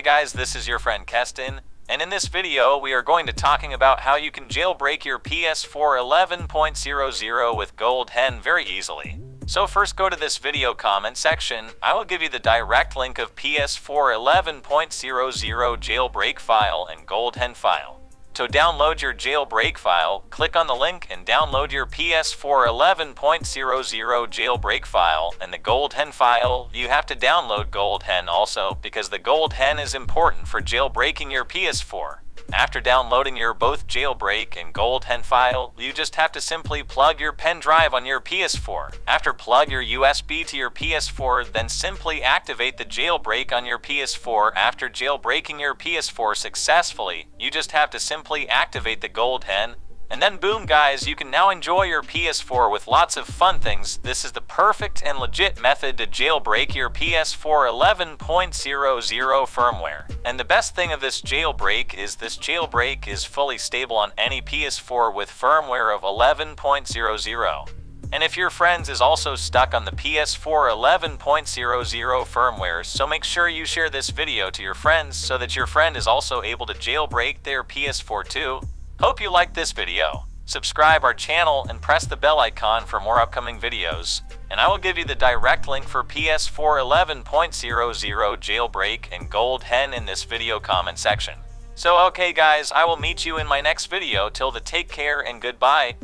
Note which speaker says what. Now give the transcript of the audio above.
Speaker 1: Hey guys, this is your friend Kestin, and in this video we are going to talking about how you can jailbreak your PS4 11.00 with GoldHEN very easily. So first go to this video comment section, I will give you the direct link of PS4 11.00 jailbreak file and GoldHEN file. To download your jailbreak file, click on the link and download your PS4 11.00 jailbreak file and the GoldHEN file. You have to download GoldHEN also because the GoldHEN is important for jailbreaking your PS4. After downloading your both jailbreak and GoldHEN file, you just have to simply plug your pen drive on your PS4. After plug your USB to your PS4, then simply activate the jailbreak on your PS4. After jailbreaking your PS4 successfully, you just have to simply activate the GoldHEN and then boom guys, you can now enjoy your PS4 with lots of fun things. This is the perfect and legit method to jailbreak your PS4 11.00 firmware. And the best thing of this jailbreak is this jailbreak is fully stable on any PS4 with firmware of 11.00. And if your friends is also stuck on the PS4 11.00 firmware, so make sure you share this video to your friends so that your friend is also able to jailbreak their PS4 too. Hope you liked this video. Subscribe our channel and press the bell icon for more upcoming videos. And I will give you the direct link for PS4 11.00 jailbreak and GoldHEN in this video comment section. So okay guys, I will meet you in my next video till the take care and goodbye.